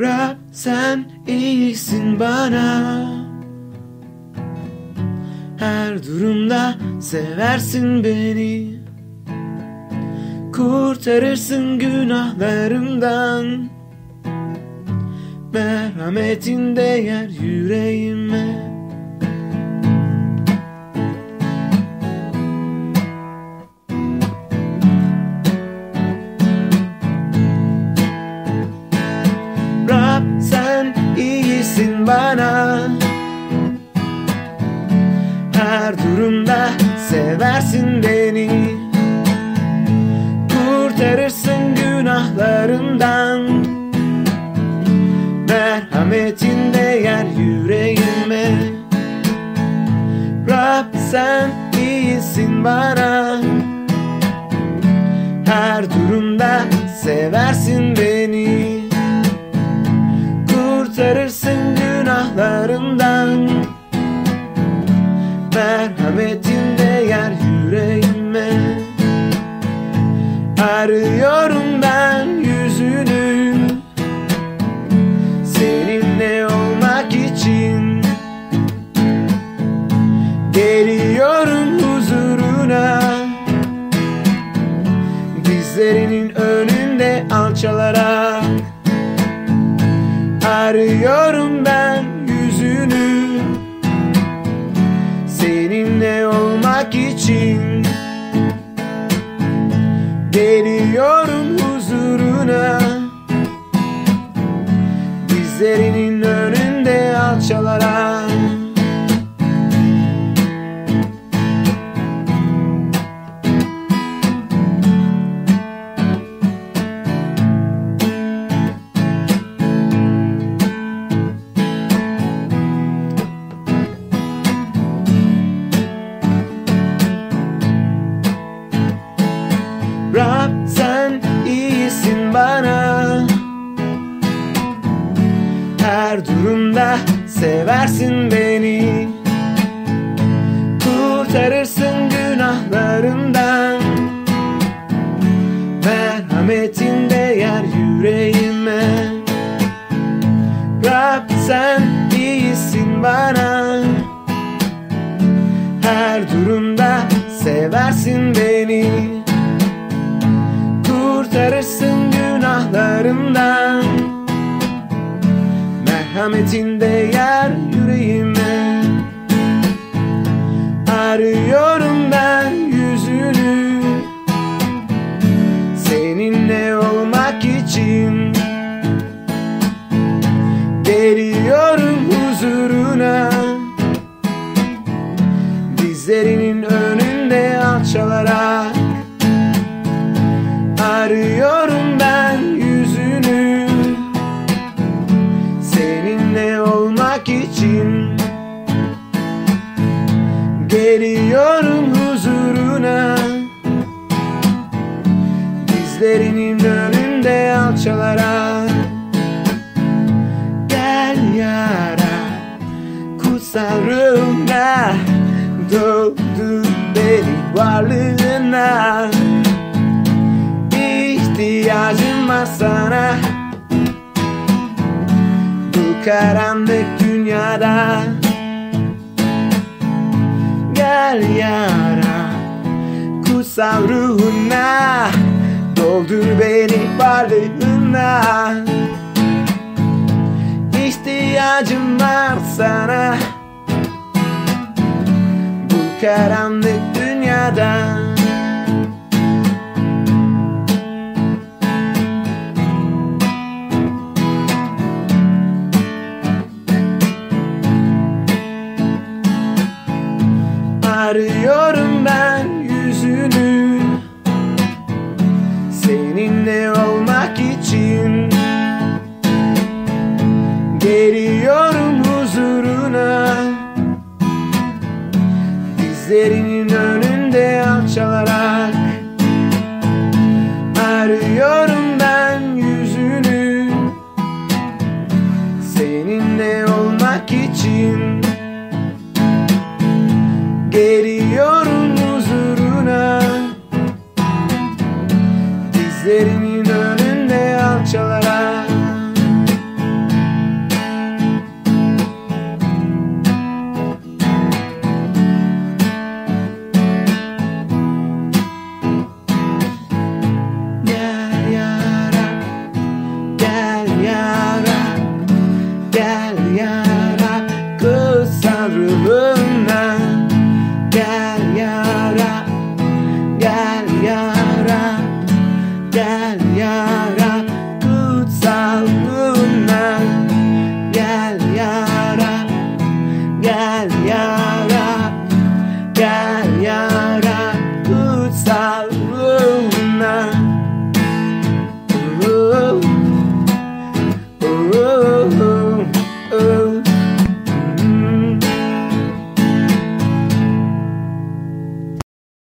Rab sen iyisin bana. Her durumda seversin beni. Kurtarırsın günahlarımdan. Merhametin değer yüreğime Her durumda seversin beni. Kurtarırsın günahlarımdan Merhametin değer yüreğime. Rab sen iyisin bana. Her durumda seversin beni Arıyorum ben yüzünü. Seninle olmak için Geliyorum huzuruna. Dizlerinin önünde alçalarak Arıyorum ben yüzünü. Seninle olmak için Geliyorum seversin beni. Kurtarırsın günahlarımdan Merhametin değer yüreğime. Rab sen iyisin bana. Her durumda seversin beni. Kurtarırsın günahlarımdan. Merhametin Arıyorum ben Dizlerinin önünde alçalarak Gel yara kutsal ruhuna Doldur beni varlığına. İhtiyacım var sana. Bu karanlık dünyada. Gel yara kutsal ruhuna Doldur beni varlığına İhtiyacım var sana. Bu karanlık dünyada Arıyorum ben Gözlerinin önünde alçalarak Arıyorum ben yüzünü. Seninle olmak için Geliyorum huzuruna. Dizlerinin